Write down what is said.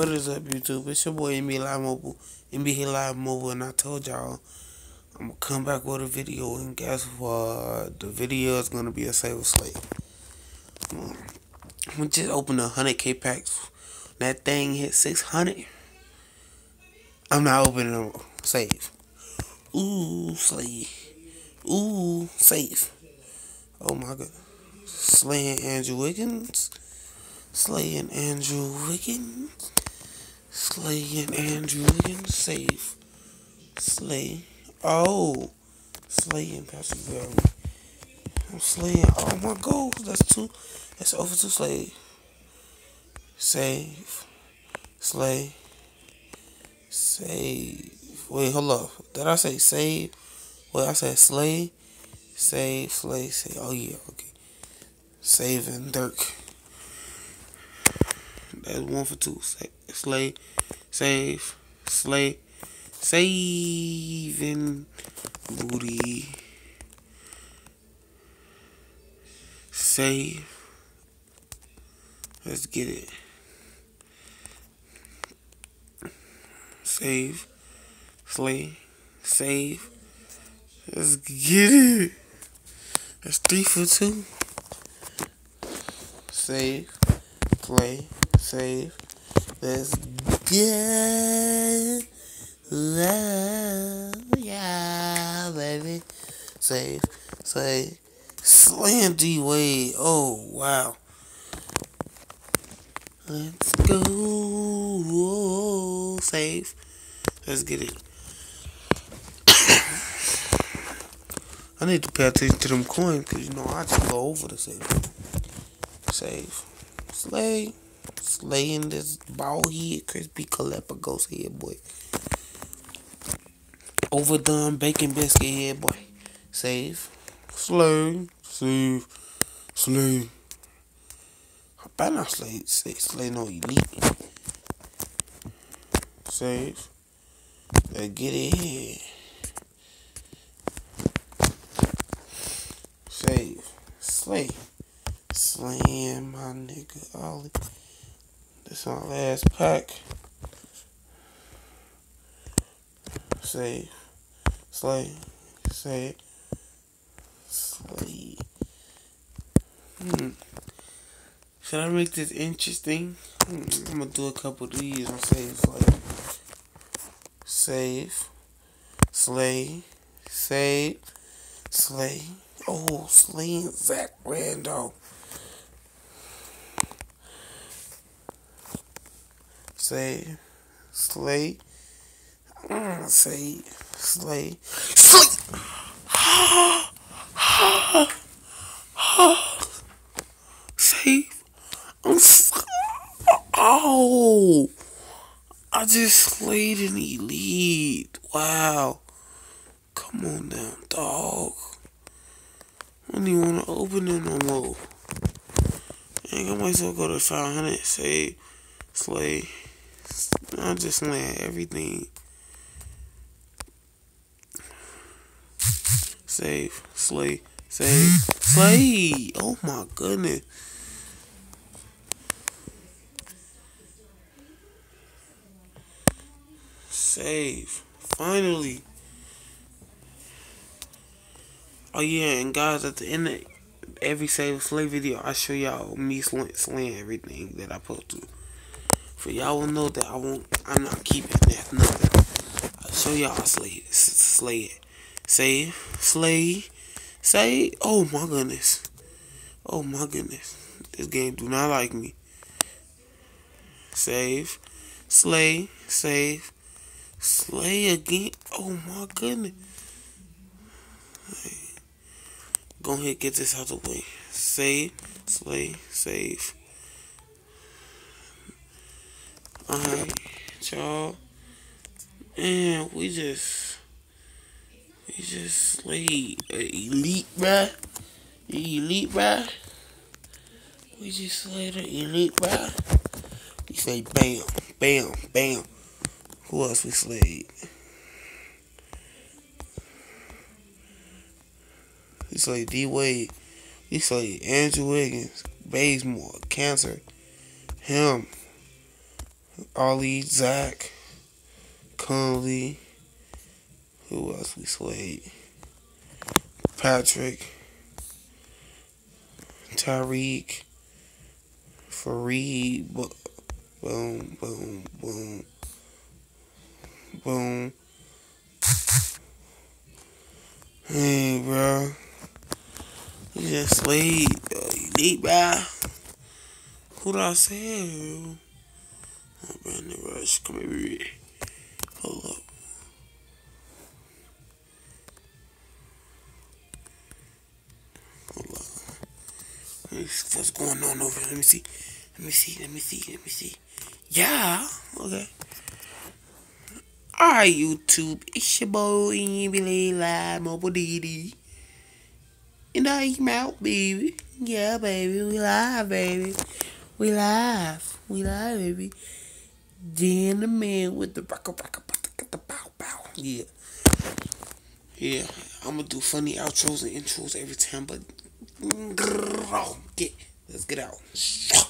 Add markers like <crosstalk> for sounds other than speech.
What is up, YouTube? It's your boy NBA Live Mobile, NBA Live Mobile, and I told y'all I'm gonna come back with a video, and guess what? The video is gonna be a save slate. Um, I'm gonna just open a 100k packs. That thing hit 600. I'm not opening them. Save. Ooh, slay. Ooh, save. Oh my god. Slaying Andrew Wiggins. Slaying Andrew Wiggins. Slaying Andrew Wiggins. Save. Slay. Oh. Slaying Patrick Beverley. I'm slaying all my goals. That's two. That's over to slay. Save. Slay. Save. Wait, hold up. Did I say save? Wait, I said slay. Save, slay, save. Oh, yeah, okay. Saving Dirk. That's one for two. Slay, save, slay, saving booty. Save. Let's get it. Save. Slay. Save. Let's get it. That's three for two. Save. Play. Save. Let's get love. Yeah, baby. Save. Save. D Wade. Oh, wow. Let's go. Whoa, Save. Let's get it. <coughs> I need to pay attention to them coins because you know I just go over the save. Save. Slay. Slaying this ball head. Crispy ghost head boy. Overdone bacon biscuit head boy. Save. Slay. Save. Slay. I better not slay, slay, slay no elite. Save. Let's get it here. Save. Slay. Slam my nigga Ollie. This our last pack. Save. Slay. Save. Slay. Hmm. Should I make this interesting? Hmm. I'm gonna do a couple of these and save slay. Save. Slay. Save. Slay. Oh, slaying Zach Randolph. Say, slay, mm, say, slay, slay. Save. I'm. Oh, I just slayed an elite. Wow. Come on down, dog. I don't even want to open it no more. I might as well go to 500, say, slay. I'm just slaying everything. Save, slay, save, slay. Oh my goodness. Save. Finally. Oh yeah, and guys, at the end of every Save Slay video, I show y'all me slaying everything that I to. For y'all will know that I won't, I'm not keeping that nothing. I'll show y'all slay, slay it. Save, slay, say, oh my goodness. Oh my goodness. This game do not like me. Save, slay, save, slay again. Oh my goodness. Go ahead, get this out of the way. Save, slay, save. Alright, y'all. Man, we just, we just slayed elite, bruh. Elite, bruh. We just slayed an elite, bruh. We say bam, bam, bam. Who else we slayed? We say D Wade. We say Andrew Wiggins, Bazemore, Cancer, him. Ollie, Zach, Conley. Who else we slayed? Patrick, Tyreke, Faried, boom, boom, boom, boom. Hey, bro. You just slayed. You deep, bro. Who did I say? Oh, Brandon Rush. Come here. Hold up. Hold up. What's going on over here? Let me see. Let me see. Let me see. Let me see. Yeah. Okay. Alright, YouTube. It's your boy, Billy Live Mobile DD. And I'm out, baby. Yeah, baby. We live, baby. We live. We live, baby. Dan the man with the rock, rock, rock, the bow, bow. Yeah. Yeah. I'm gonna do funny outros and intros every time, but get let's get out.